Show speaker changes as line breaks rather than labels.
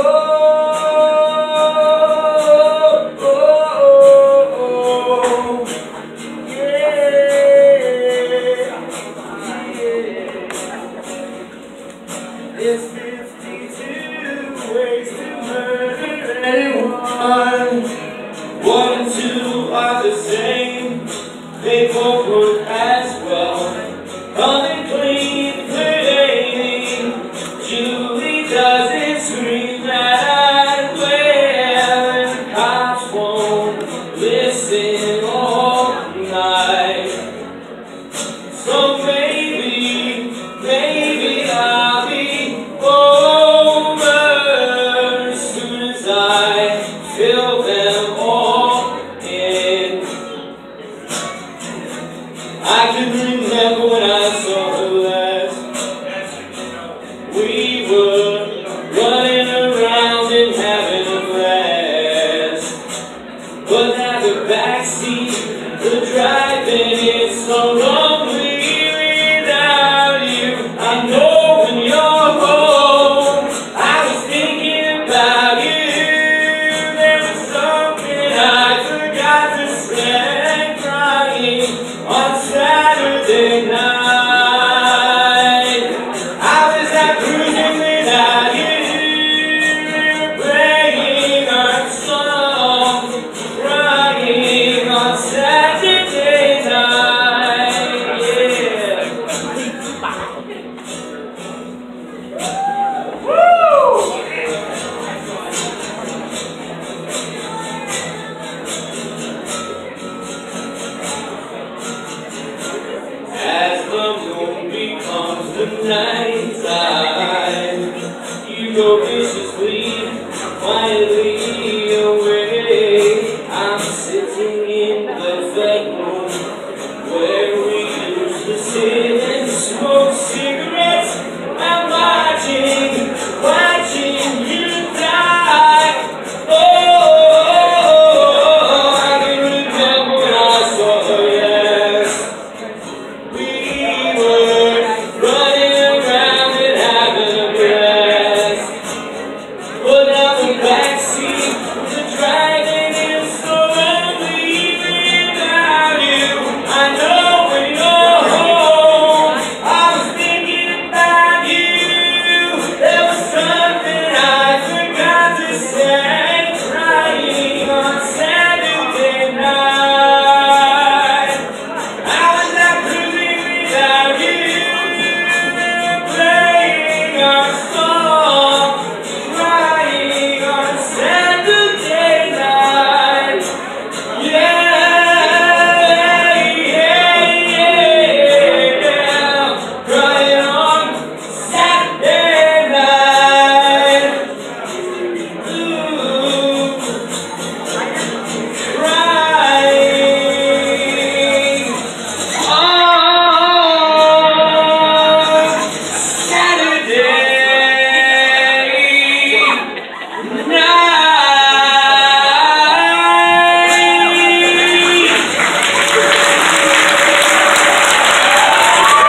Oh! fill them all in. I can remember when I saw her last. We were running around and having a blast. But now the backseat, the driving, it's so lonely. night side. You go viciously. Thanks.